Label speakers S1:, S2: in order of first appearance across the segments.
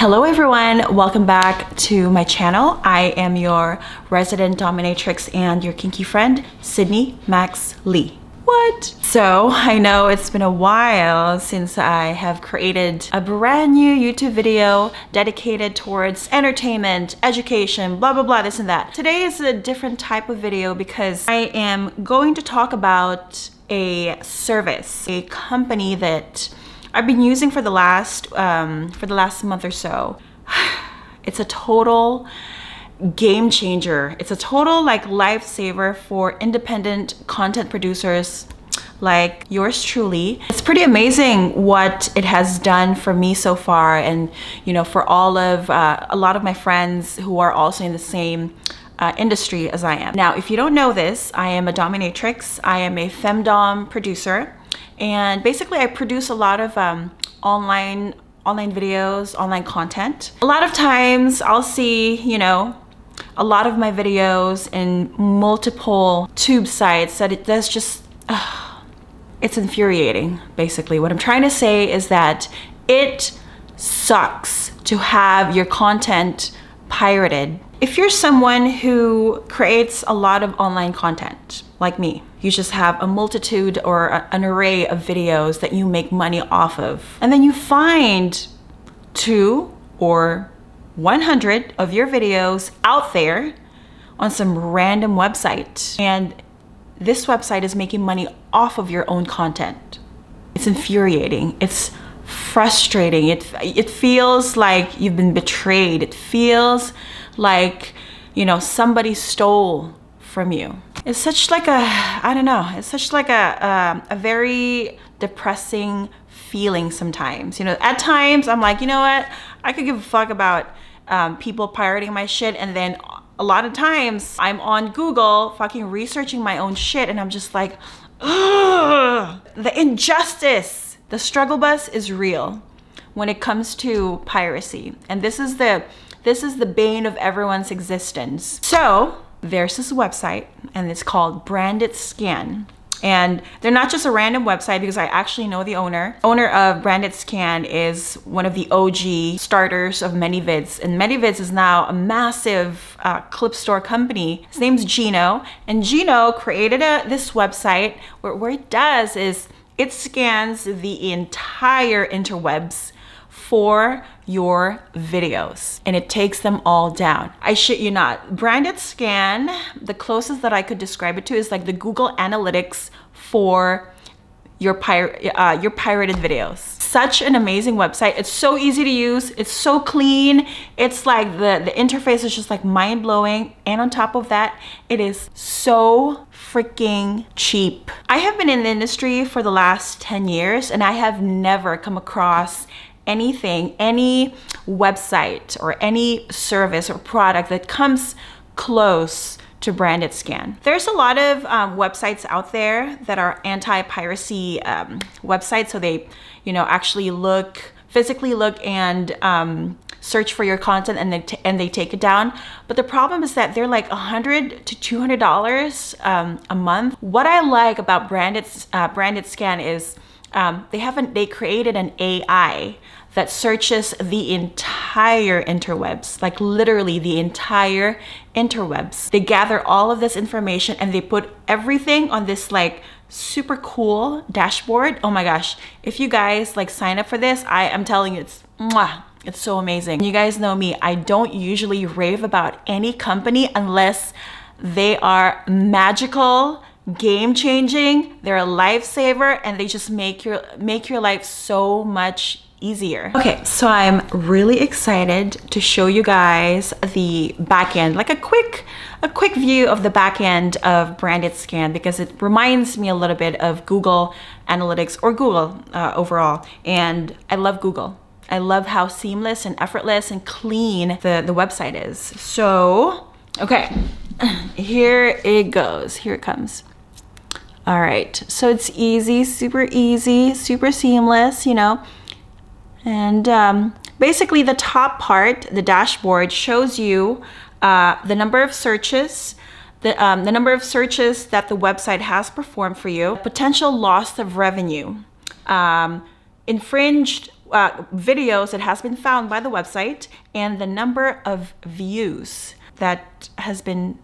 S1: Hello everyone, welcome back to my channel. I am your resident dominatrix and your kinky friend, Sydney Max Lee. What? So I know it's been a while since I have created a brand new YouTube video dedicated towards entertainment, education, blah, blah, blah, this and that. Today is a different type of video because I am going to talk about a service, a company that I've been using for the last um, for the last month or so. It's a total game changer. It's a total like lifesaver for independent content producers like yours truly. It's pretty amazing what it has done for me so far and you know for all of uh, a lot of my friends who are also in the same uh, industry as I am. Now, if you don't know this, I am a dominatrix. I am a femdom producer. And basically I produce a lot of um, online online videos, online content. A lot of times I'll see, you know, a lot of my videos in multiple tube sites that it does just, uh, it's infuriating, basically. What I'm trying to say is that it sucks to have your content pirated. If you're someone who creates a lot of online content, like me. You just have a multitude or a, an array of videos that you make money off of. And then you find two or 100 of your videos out there on some random website. And this website is making money off of your own content. It's infuriating. It's frustrating. It, it feels like you've been betrayed. It feels like, you know, somebody stole from you. It's such like a, I don't know, it's such like a, um, a very depressing feeling sometimes. You know, at times I'm like, you know what, I could give a fuck about um, people pirating my shit and then a lot of times I'm on Google fucking researching my own shit and I'm just like, Ugh! the injustice. The struggle bus is real when it comes to piracy. And this is the this is the bane of everyone's existence. So there's this website and it's called Brandit Scan. And they're not just a random website because I actually know the owner. Owner of Brandit Scan is one of the OG starters of ManyVids. And ManyVids is now a massive uh, clip store company. His name's Gino. And Gino created a, this website where what it does is it scans the entire interwebs for your videos and it takes them all down. I shit you not. Brandit Scan, the closest that I could describe it to is like the Google Analytics for your, pir uh, your pirated videos. Such an amazing website. It's so easy to use. It's so clean. It's like the, the interface is just like mind blowing. And on top of that, it is so freaking cheap. I have been in the industry for the last 10 years and I have never come across anything, any website or any service or product that comes close to Brandit Scan. There's a lot of um, websites out there that are anti-piracy um, websites. So they, you know, actually look, physically look and um, search for your content and they, and they take it down. But the problem is that they're like 100 to $200 um, a month. What I like about Brandit, uh, Brandit Scan is um, they haven't, they created an AI that searches the entire interwebs, like literally the entire interwebs. They gather all of this information and they put everything on this like super cool dashboard. Oh my gosh, if you guys like sign up for this, I am telling you it's mwah, it's so amazing. You guys know me, I don't usually rave about any company unless they are magical, game changing, they're a lifesaver, and they just make your make your life so much easier. Okay, so I'm really excited to show you guys the back end, like a quick, a quick view of the back end of Brandit Scan because it reminds me a little bit of Google Analytics or Google uh, overall. And I love Google. I love how seamless and effortless and clean the, the website is. So, okay, here it goes. Here it comes. All right, so it's easy, super easy, super seamless, you know. And um, basically the top part, the dashboard, shows you uh, the number of searches, the, um, the number of searches that the website has performed for you, potential loss of revenue, um, infringed uh, videos that has been found by the website and the number of views that has been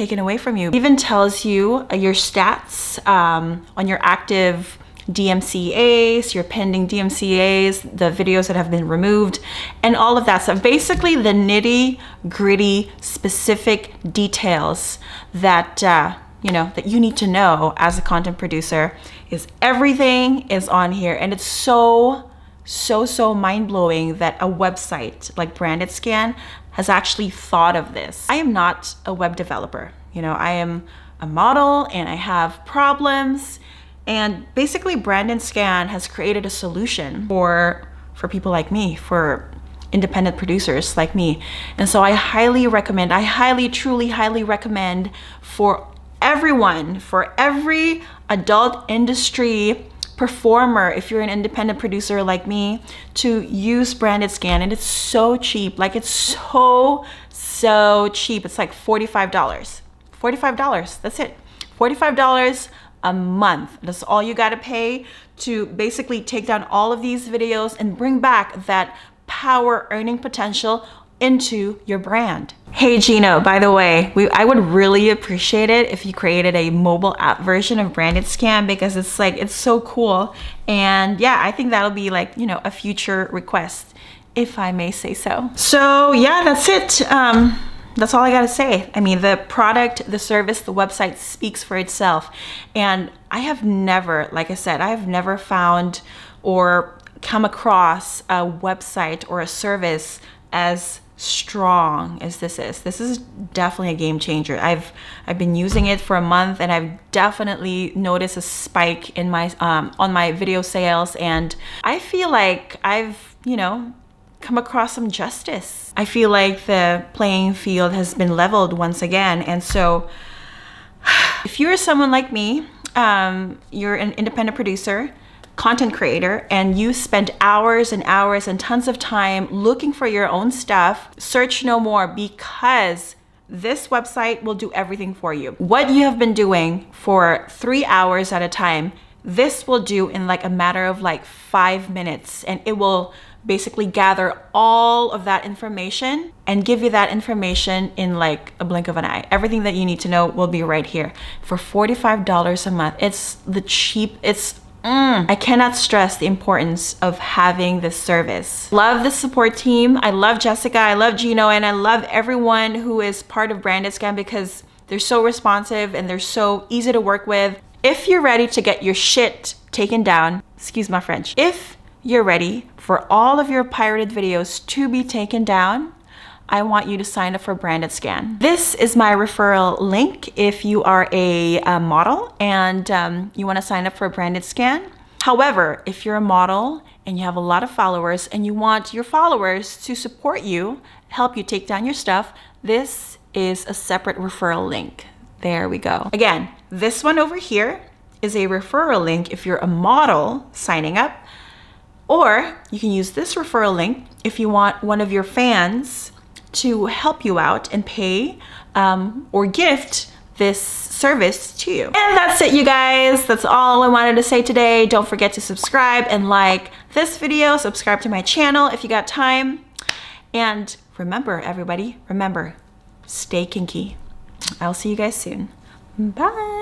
S1: taken away from you. It even tells you uh, your stats um, on your active DMCAs, your pending DMCAs, the videos that have been removed, and all of that stuff. Basically, the nitty gritty specific details that, uh, you know, that you need to know as a content producer is everything is on here. And it's so, so, so mind blowing that a website like Brandit Scan has actually thought of this. I am not a web developer. You know, I am a model and I have problems and basically Brandit Scan has created a solution for for people like me, for independent producers like me. And so I highly recommend, I highly, truly, highly recommend for everyone, for every adult industry performer, if you're an independent producer like me, to use Brandit Scan. And it's so cheap. Like it's so, so cheap. It's like $45. $45. That's it. $45 a month. That's all you gotta pay to basically take down all of these videos and bring back that power earning potential into your brand. Hey Gino, by the way, we, I would really appreciate it if you created a mobile app version of Brandit Scan because it's like, it's so cool. And yeah, I think that'll be like, you know, a future request, if I may say so. So yeah, that's it. Um, that's all I gotta say. I mean, the product, the service, the website speaks for itself. And I have never, like I said, I have never found or come across a website or a service as strong as this is. This is definitely a game changer. I've I've been using it for a month and I've definitely noticed a spike in my um, on my video sales and I feel like I've, you know, come across some justice. I feel like the playing field has been leveled once again. And so if you're someone like me, um, you're an independent producer, content creator, and you spend hours and hours and tons of time looking for your own stuff, search no more because this website will do everything for you. What you have been doing for three hours at a time, this will do in like a matter of like five minutes and it will basically gather all of that information and give you that information in like a blink of an eye. Everything that you need to know will be right here for $45 a month. It's the cheap, it's Mm. I cannot stress the importance of having this service. Love the support team. I love Jessica, I love Gino, and I love everyone who is part of Brandit Scan because they're so responsive and they're so easy to work with. If you're ready to get your shit taken down, excuse my French, if you're ready for all of your pirated videos to be taken down, I want you to sign up for Brandit Scan. This is my referral link if you are a, a model and um, you want to sign up for a Brandit Scan. However, if you're a model and you have a lot of followers and you want your followers to support you, help you take down your stuff, this is a separate referral link. There we go. Again, this one over here is a referral link if you're a model signing up or you can use this referral link if you want one of your fans to help you out and pay um, or gift this service to you. And that's it, you guys. That's all I wanted to say today. Don't forget to subscribe and like this video. Subscribe to my channel if you got time. And remember, everybody, remember, stay kinky. I'll see you guys soon. Bye.